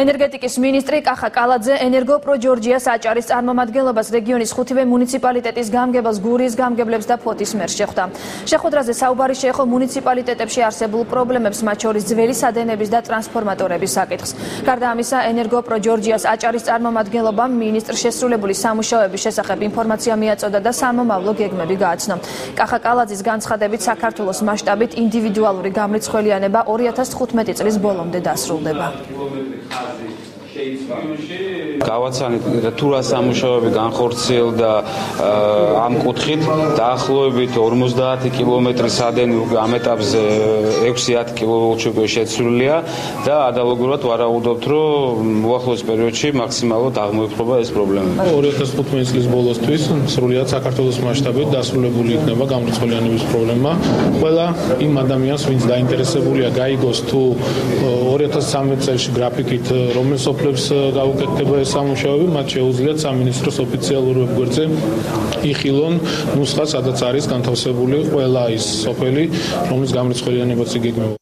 ენერგეტიკის მინისტრი კახა კალაძე ენერგოპრო ჯორჯიას აჭარის წარმომადგენლობას რეგიონის ხუთივე მუნიციპალიტეტის გამგებელს გურიის გამგებლებს და ფოთის მერს შეხვდა. შეხვედრაზე საუბარი შეეხო მუნიციპალიტეტებში არსებულ პრობლემებს, მათ შორის ძველი სადენების და ტრანსფორმატორების საკითხს. გარდა ამისა, ენერგოპრო ჯორჯიას აჭარის წარმომადგენლობამ მინისტრ შესრულებული სამუშაოების შესახებ ინფორმაცია მიაწოდა და სამომავლო გეგმები გააცნო. კახა კალაძის განცხადებით, საქართველოს მასშტაბით ინდივიდუალური გამრიცხველიანება 2015 წლის ბოლომდე დასრულდება. fazer. გავაცანით თუ რა სამუშაოები განხორციელდა ამ კუთხით დაახლოებით 50 კილომეტრი სადენი ამ ეტაპზე 6-10 კილოვოლტში შეცვლილია და ადალოგურად ვარაუდობთ რომ მოახლოეს პერიოდში მაქსიმალურად აღმოიფრობა ეს პრობლემა. 2015 წლის ბოლოსთვის სრულად საქართველოს მასშტაბით დასრულებული იქნება გამრიცხველიანების პრობლემა. ყველა იმ ადამიანს ვინც დაინტერესებულია გაიგოს თუ 2013 წელს გრაფიკით რომელ სოფლებს გაუკეთდება ეს სამუშაოები, მათ შეუძლიათ სამინისტროს ოფიციალურ ვებგვერდზე იხილონ ნუსხა, სადაც არის განთავსებული ყველა ის სოფელი, რომლის გამრიცხველიანებაც იგეგმება.